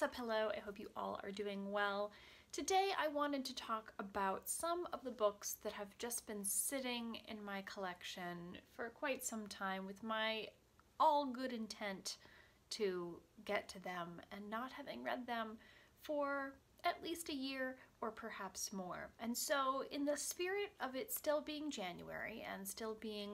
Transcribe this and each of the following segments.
What's up, hello? I hope you all are doing well. Today I wanted to talk about some of the books that have just been sitting in my collection for quite some time with my all good intent to get to them and not having read them for at least a year or perhaps more. And so in the spirit of it still being January and still being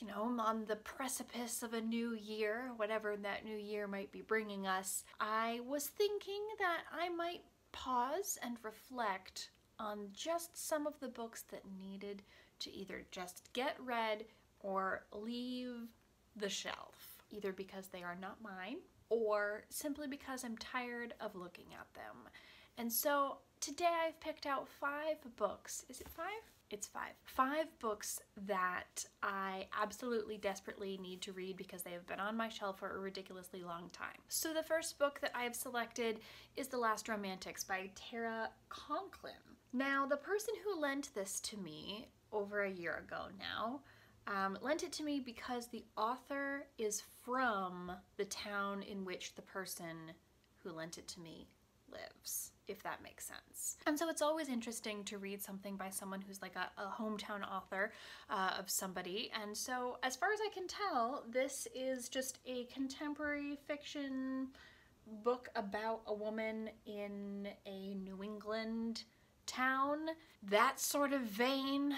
you know, I'm on the precipice of a new year, whatever that new year might be bringing us, I was thinking that I might pause and reflect on just some of the books that needed to either just get read or leave the shelf, either because they are not mine or simply because I'm tired of looking at them. And so today I've picked out five books. Is it five? It's five. Five books that I absolutely desperately need to read because they have been on my shelf for a ridiculously long time. So the first book that I have selected is The Last Romantics by Tara Conklin. Now, the person who lent this to me over a year ago now um, lent it to me because the author is from the town in which the person who lent it to me lives, if that makes sense. And so it's always interesting to read something by someone who's like a, a hometown author uh, of somebody. And so as far as I can tell, this is just a contemporary fiction book about a woman in a New England town. That sort of vein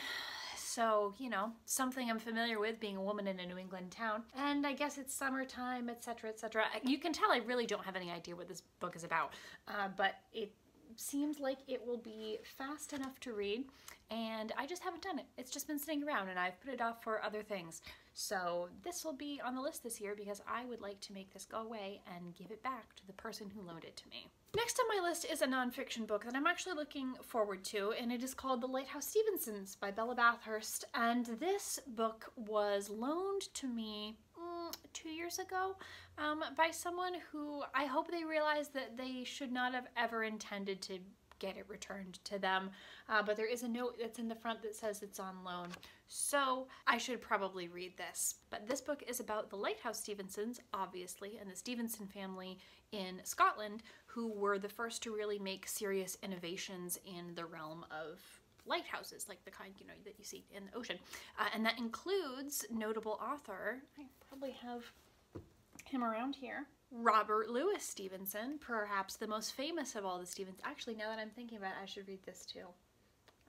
so you know something i'm familiar with being a woman in a new england town and i guess it's summertime etc etc you can tell i really don't have any idea what this book is about uh, but it seems like it will be fast enough to read and I just haven't done it. It's just been sitting around and I've put it off for other things. So this will be on the list this year because I would like to make this go away and give it back to the person who loaned it to me. Next on my list is a nonfiction book that I'm actually looking forward to, and it is called The Lighthouse Stevensons by Bella Bathurst. And this book was loaned to me mm, two years ago um, by someone who I hope they realize that they should not have ever intended to get it returned to them. Uh, but there is a note that's in the front that says it's on loan. So I should probably read this. But this book is about the Lighthouse Stevensons, obviously, and the Stevenson family in Scotland, who were the first to really make serious innovations in the realm of lighthouses, like the kind, you know, that you see in the ocean. Uh, and that includes notable author, I probably have him around here, Robert Louis Stevenson, perhaps the most famous of all the Stevens. Actually, now that I'm thinking about it, I should read this too.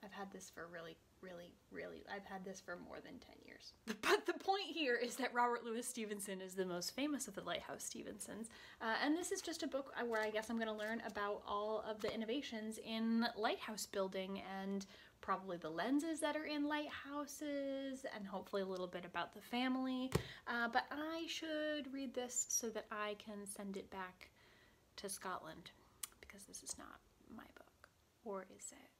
I've had this for really, really, really, I've had this for more than 10 years. But the point here is that Robert Louis Stevenson is the most famous of the Lighthouse Stevensons. Uh, and this is just a book where I guess I'm going to learn about all of the innovations in lighthouse building and probably the lenses that are in lighthouses and hopefully a little bit about the family. Uh, but I should read this so that I can send it back to Scotland because this is not my book. Or is it?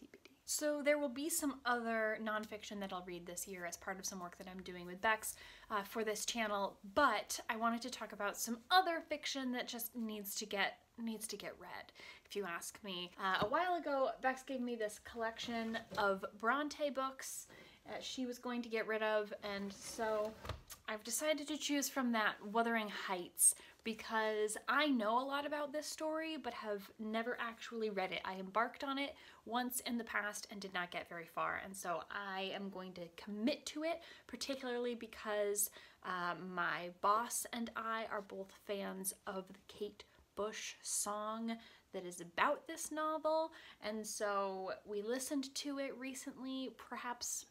TBD. So there will be some other nonfiction that I'll read this year as part of some work that I'm doing with Bex uh, for this channel, but I wanted to talk about some other fiction that just needs to get needs to get read, if you ask me. Uh, a while ago, Bex gave me this collection of Bronte books uh, she was going to get rid of, and so I've decided to choose from that Wuthering Heights because I know a lot about this story but have never actually read it. I embarked on it once in the past and did not get very far and so I am going to commit to it particularly because uh, my boss and I are both fans of the Kate Bush song that is about this novel and so we listened to it recently perhaps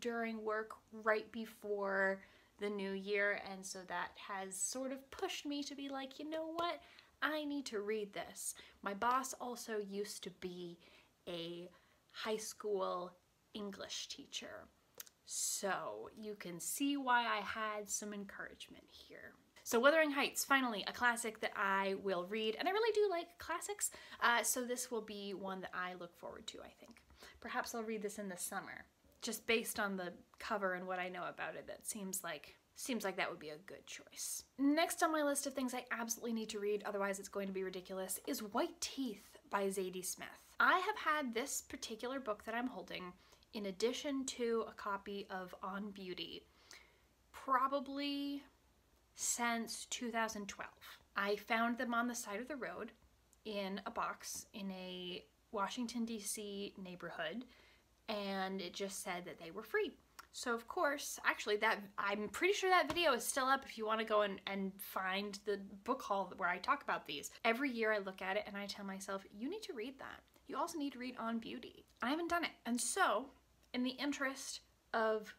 during work right before the new year and so that has sort of pushed me to be like you know what I need to read this. My boss also used to be a high school English teacher so you can see why I had some encouragement here. So Wuthering Heights, finally, a classic that I will read, and I really do like classics, uh, so this will be one that I look forward to, I think. Perhaps I'll read this in the summer, just based on the cover and what I know about it, that seems like seems like that would be a good choice. Next on my list of things I absolutely need to read, otherwise it's going to be ridiculous, is White Teeth by Zadie Smith. I have had this particular book that I'm holding in addition to a copy of On Beauty, probably since 2012. I found them on the side of the road in a box in a Washington, D.C. neighborhood, and it just said that they were free. So of course, actually that I'm pretty sure that video is still up if you want to go and, and find the book haul where I talk about these. Every year I look at it and I tell myself, you need to read that. You also need to read On Beauty. I haven't done it. And so, in the interest of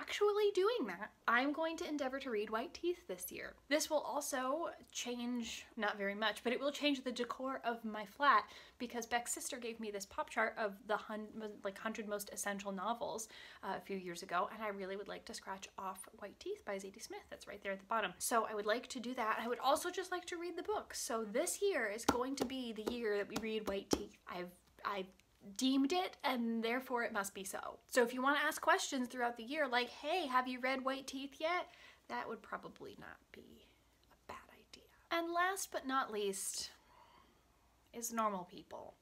actually doing that, I'm going to endeavor to read White Teeth this year. This will also change, not very much, but it will change the decor of my flat because Beck's sister gave me this pop chart of the hun like 100 most essential novels uh, a few years ago, and I really would like to scratch off White Teeth by Zadie Smith. That's right there at the bottom. So I would like to do that. I would also just like to read the book. So this year is going to be the year that we read White Teeth. I've I've deemed it and therefore it must be so. So if you want to ask questions throughout the year like, hey, have you read White Teeth yet? That would probably not be a bad idea. And last but not least is Normal People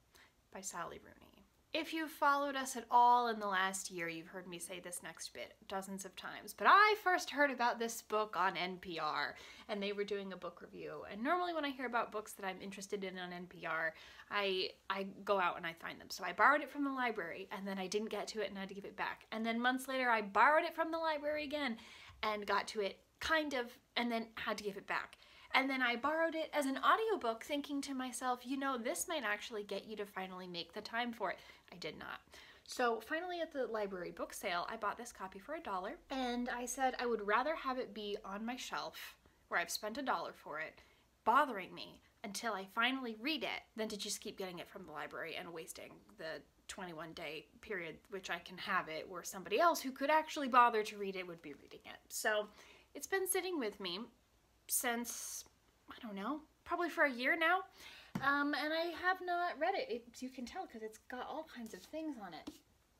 by Sally Rooney. If you've followed us at all in the last year, you've heard me say this next bit dozens of times. But I first heard about this book on NPR, and they were doing a book review. And normally, when I hear about books that I'm interested in on NPR, I I go out and I find them. So I borrowed it from the library, and then I didn't get to it, and I had to give it back. And then months later, I borrowed it from the library again, and got to it kind of, and then had to give it back. And then I borrowed it as an audiobook, thinking to myself, you know, this might actually get you to finally make the time for it. I did not. So finally at the library book sale, I bought this copy for a dollar and I said I would rather have it be on my shelf where I've spent a dollar for it, bothering me until I finally read it than to just keep getting it from the library and wasting the 21 day period which I can have it where somebody else who could actually bother to read it would be reading it. So it's been sitting with me since, I don't know, probably for a year now. Um, and I have not read it. it you can tell because it's got all kinds of things on it.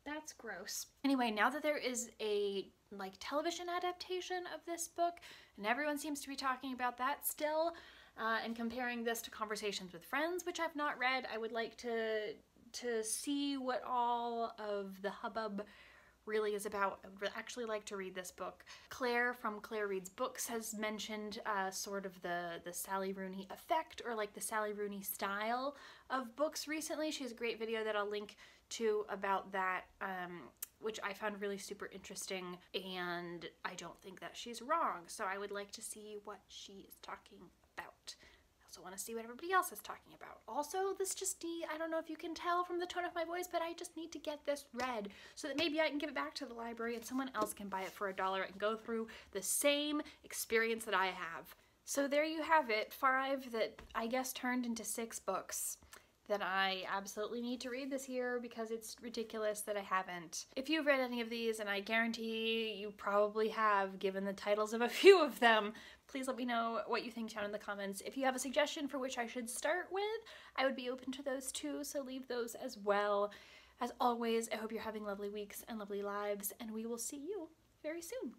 That's gross. Anyway, now that there is a like television adaptation of this book, and everyone seems to be talking about that still, uh, and comparing this to Conversations with Friends, which I've not read, I would like to to see what all of the hubbub really is about. I would actually like to read this book. Claire from Claire Reads Books has mentioned uh, sort of the, the Sally Rooney effect or like the Sally Rooney style of books recently. She has a great video that I'll link to about that, um, which I found really super interesting and I don't think that she's wrong. So I would like to see what she is talking also want to see what everybody else is talking about. Also, this just need, I don't know if you can tell from the tone of my voice, but I just need to get this read so that maybe I can give it back to the library and someone else can buy it for a dollar and go through the same experience that I have. So there you have it, five that I guess turned into six books that I absolutely need to read this year because it's ridiculous that I haven't. If you've read any of these, and I guarantee you probably have given the titles of a few of them, please let me know what you think down in the comments. If you have a suggestion for which I should start with, I would be open to those too, so leave those as well. As always, I hope you're having lovely weeks and lovely lives, and we will see you very soon.